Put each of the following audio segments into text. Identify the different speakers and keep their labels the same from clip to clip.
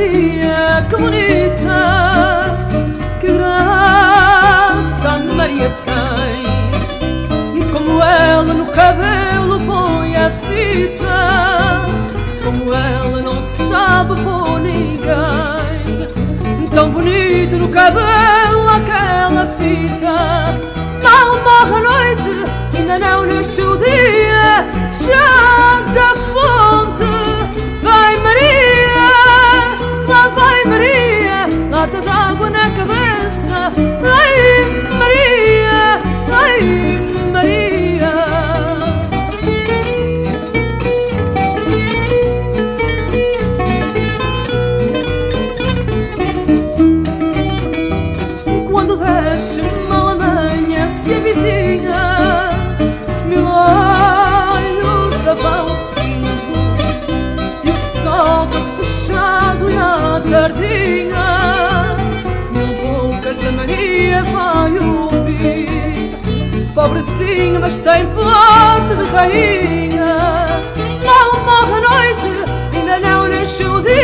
Speaker 1: Maria, que bonita, que graça Maria tem. Como ela no cabelo põe a fita, como ela não sabe pôr ninguém. Tão bonito no cabelo aquela fita, mal morre a noite, ainda não nasceu o dia, já da Lata d'água na cabeça. Ai Maria, ai Maria. Quando desce mal amanhece a vizinha, mil olhos a seguindo, e o sol quase fechado e a tardinha, a Vai ouvir. Pobrecinha, mas tem porte de rainha, mal morre a noite, ainda não nasceu o dia,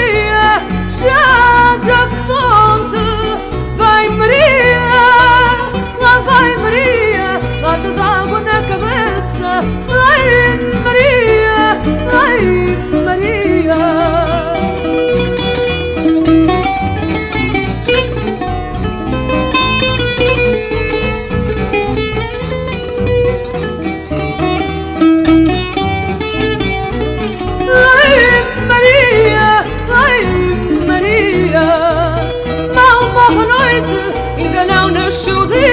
Speaker 1: Maria, mal